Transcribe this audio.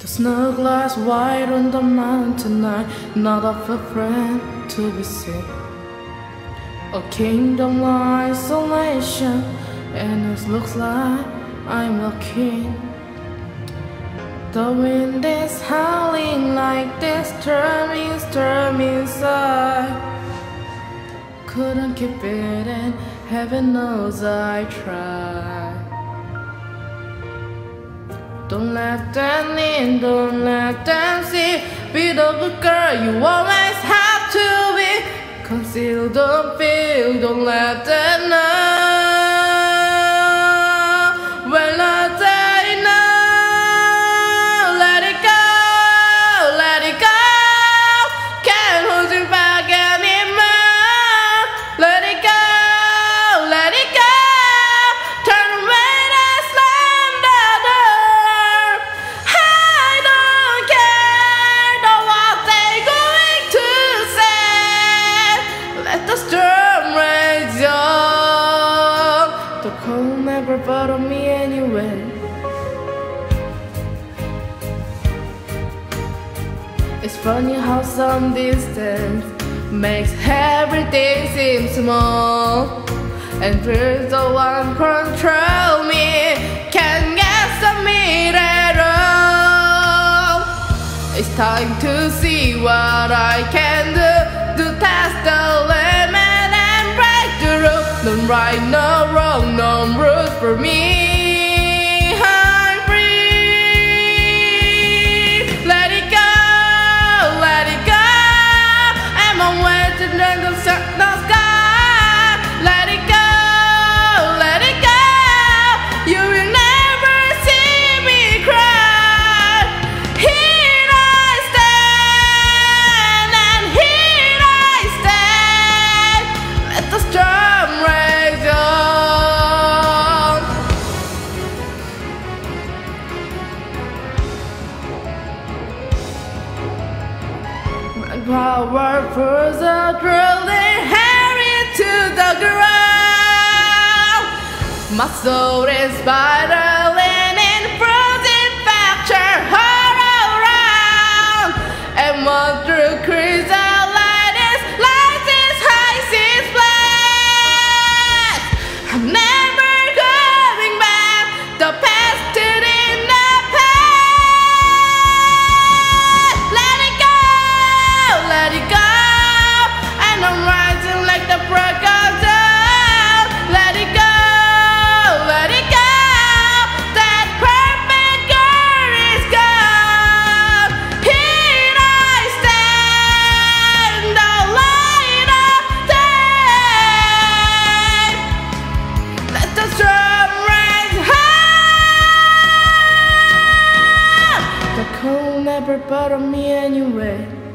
The snow glass white on the mountain night, not of a friend to be seen. A kingdom isolation, and it looks like I'm a king. The wind is howling like this, turning, turning inside. Couldn't keep it in, heaven knows I tried. Don't let them in, don't let them see. Be the good girl you always have to be. Conceal, don't feel, don't let them bothered me anyway. It's funny how some distance makes everything seem small. And there's the one control me, can't get submit at all. It's time to see what I can do to test the limit and break the rule. No right, no for me. My power first I drilled and to the ground. Soul is spiraling cold never bothered me anyway.